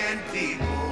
and people.